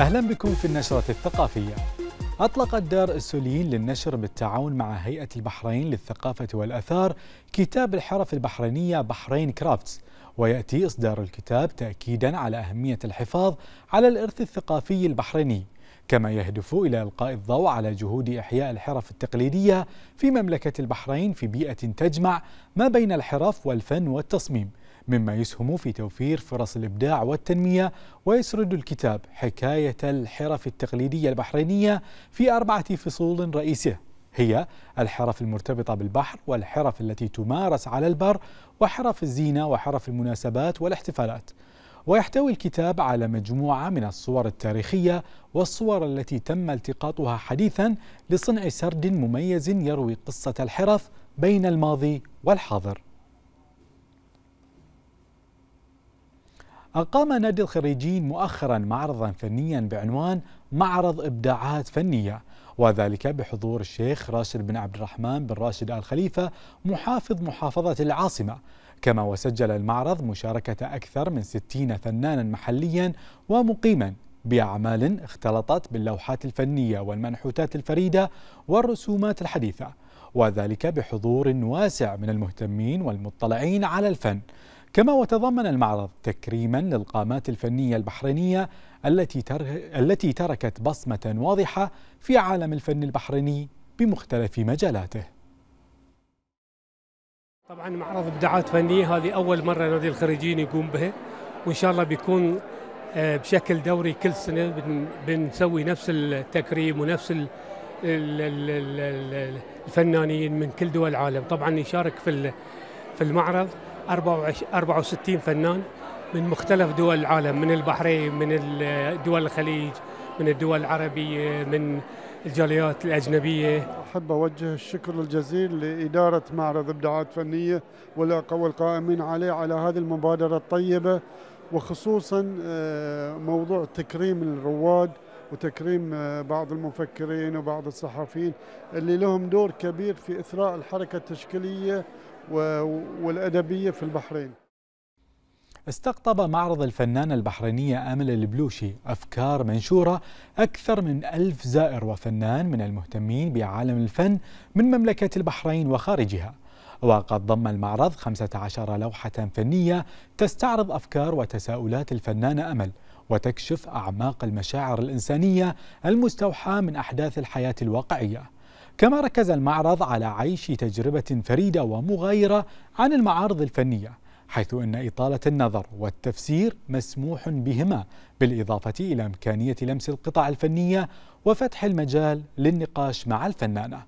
أهلا بكم في النشرة الثقافية. أطلقت دار السوليين للنشر بالتعاون مع هيئة البحرين للثقافة والأثار كتاب الحرف البحرينية بحرين كرافتس ويأتي إصدار الكتاب تأكيدا على أهمية الحفاظ على الإرث الثقافي البحريني كما يهدف إلى إلقاء الضوء على جهود إحياء الحرف التقليدية في مملكة البحرين في بيئة تجمع ما بين الحرف والفن والتصميم. مما يسهم في توفير فرص الإبداع والتنمية ويسرد الكتاب حكاية الحرف التقليدية البحرينية في أربعة فصول رئيسية هي الحرف المرتبطة بالبحر والحرف التي تمارس على البر وحرف الزينة وحرف المناسبات والاحتفالات. ويحتوي الكتاب على مجموعة من الصور التاريخية والصور التي تم التقاطها حديثا لصنع سرد مميز يروي قصة الحرف بين الماضي والحاضر. أقام نادي الخريجين مؤخرا معرضا فنيا بعنوان معرض إبداعات فنية وذلك بحضور الشيخ راشد بن عبد الرحمن بن راشد آل خليفة محافظ محافظة العاصمة. كما وسجل المعرض مشاركة أكثر من 60 فنانا محليا ومقيما بأعمال اختلطت باللوحات الفنية والمنحوتات الفريدة والرسومات الحديثة وذلك بحضور واسع من المهتمين والمطلعين على الفن. كما وتضمن المعرض تكريما للقامات الفنية البحرينية التي التي تركت بصمة واضحة في عالم الفن البحريني بمختلف مجالاته. طبعا معرض إبداعات فنية هذه أول مرة نادي الخريجين يقوم بها وإن شاء الله بيكون بشكل دوري كل سنة بنسوي نفس التكريم ونفس الفنانين من كل دول العالم طبعا يشارك في في المعرض 64 فنان من مختلف دول العالم من البحرين من دول الخليج من الدول العربية من الجاليات الأجنبية. أحب أوجه الشكر الجزيل لإدارة معرض إبداعات فنية والقائمين عليه على هذه المبادرة الطيبة وخصوصا موضوع تكريم الرواد وتكريم بعض المفكرين وبعض الصحفيين اللي لهم دور كبير في إثراء الحركة التشكيلية والأدبية في البحرين. استقطب معرض الفنانة البحرينية آمل البلوشي أفكار منشورة أكثر من ألف زائر وفنان من المهتمين بعالم الفن من مملكة البحرين وخارجها. وقد ضم المعرض 15 لوحة فنية تستعرض أفكار وتساؤلات الفنانة أمل وتكشف أعماق المشاعر الإنسانية المستوحاة من أحداث الحياة الواقعية. كما ركز المعرض على عيش تجربة فريدة ومغايرة عن المعارض الفنية حيث أن إطالة النظر والتفسير مسموح بهما بالإضافة إلى إمكانية لمس القطع الفنية وفتح المجال للنقاش مع الفنانة.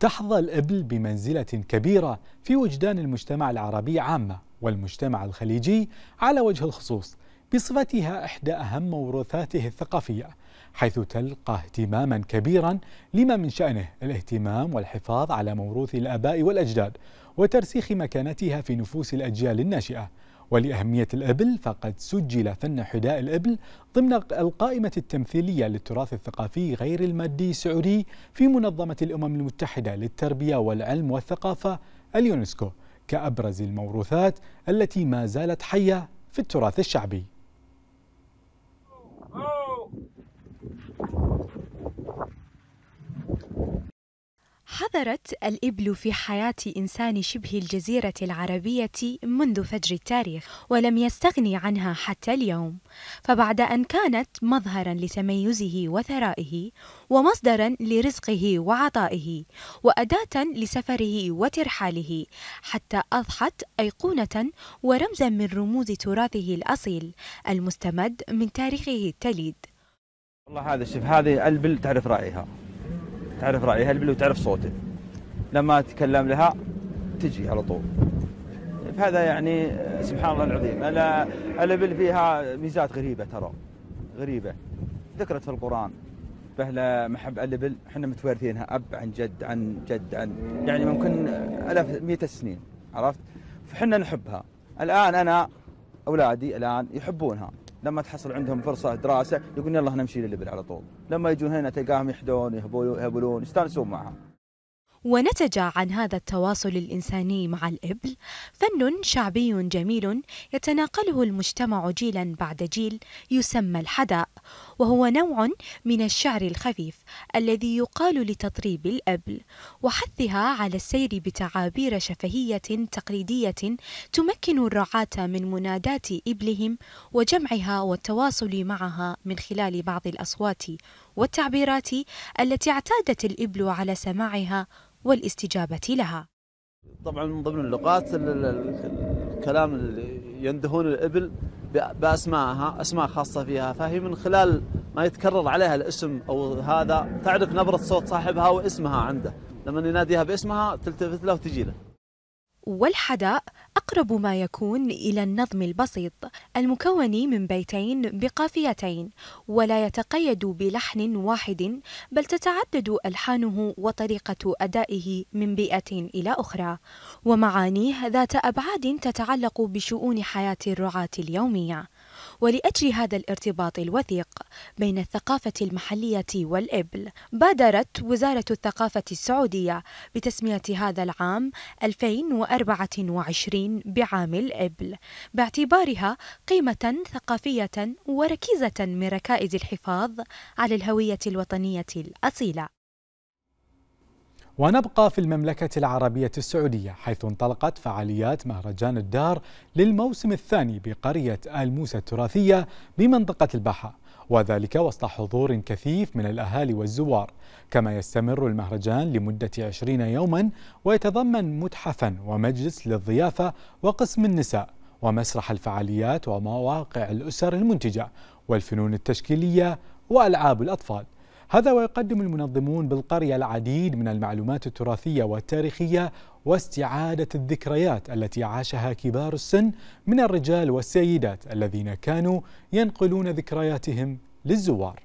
تحظى الإبل بمنزلة كبيرة في وجدان المجتمع العربي عامة والمجتمع الخليجي على وجه الخصوص بصفتها إحدى أهم موروثاته الثقافية حيث تلقى اهتماما كبيرا لما من شأنه الاهتمام والحفاظ على موروث الآباء والأجداد وترسيخ مكانتها في نفوس الأجيال الناشئة. ولأهمية الإبل فقد سجل فن حداء الإبل ضمن القائمة التمثيلية للتراث الثقافي غير المادي السعودي في منظمة الأمم المتحدة للتربية والعلم والثقافة اليونسكو كأبرز الموروثات التي ما زالت حية في التراث الشعبي. حضرت الإبل في حياة إنسان شبه الجزيرة العربية منذ فجر التاريخ ولم يستغني عنها حتى اليوم. فبعد أن كانت مظهرا لتميزه وثرائه ومصدرا لرزقه وعطائه وأداة لسفره وترحاله حتى أضحت أيقونة ورمزا من رموز تراثه الأصيل المستمد من تاريخه التليد. والله هذا شوف هذه البل تعرف رأيها. تعرف رأيها البل وتعرف صوته. لما تكلم لها تجي على طول. هذا يعني سبحان الله العظيم. الابل فيها ميزات غريبة ترى. غريبة. ذكرت في القرآن. فحنا محب الابل إحنا متوارثينها. أب عن جد عن جد عن يعني ممكن ألاف مئة سنين. عرفت؟ فحنا نحبها. الآن أنا أولادي الآن يحبونها. لما تحصل عندهم فرصة دراسة يقولون يلا نمشي للابل على طول. لما يجون هنا تلقاهم يحدون يهبلون يستانسون معها ونتج عن هذا التواصل الإنساني مع الإبل فن شعبي جميل يتناقله المجتمع جيلا بعد جيل يسمى الحداء وهو نوع من الشعر الخفيف الذي يقال لتطريب الأبل وحثها على السير بتعابير شفهية تقليدية تمكن الرعاة من مناداة إبلهم وجمعها والتواصل معها من خلال بعض الأصوات والتعبيرات التي اعتادت الإبل على سماعها والاستجابة لها. طبعا من ضمن اللغات الكلام اللي يندهون الإبل بأسمائها أسماء خاصة فيها. فهي من خلال ما يتكرر عليها الاسم أو هذا تعرف نبرة صوت صاحبها واسمها عنده. لما يناديها باسمها تلتفت له وتجي له. والحداء أقرب ما يكون إلى النظم البسيط المكون من بيتين بقافيتين ولا يتقيد بلحن واحد بل تتعدد ألحانه وطريقة أدائه من بيئة إلى أخرى. ومعانيه ذات أبعاد تتعلق بشؤون حياة الرعاة اليومية. ولأجل هذا الارتباط الوثيق بين الثقافة المحلية والإبل بادرت وزارة الثقافة السعودية بتسمية هذا العام 2024 بعام الإبل باعتبارها قيمة ثقافية وركيزة من ركائز الحفاظ على الهوية الوطنية الأصيلة. ونبقى في المملكة العربية السعودية حيث انطلقت فعاليات مهرجان الدار للموسم الثاني بقرية آل موسى التراثية بمنطقة البحة وذلك وسط حضور كثيف من الأهالي والزوار. كما يستمر المهرجان لمدة عشرين يوما ويتضمن متحفا ومجلس للضيافة وقسم النساء ومسرح الفعاليات ومواقع الأسر المنتجة والفنون التشكيلية وألعاب الأطفال. هذا ويقدم المنظمون بالقرية العديد من المعلومات التراثية والتاريخية واستعادة الذكريات التي عاشها كبار السن من الرجال والسيدات الذين كانوا ينقلون ذكرياتهم للزوار.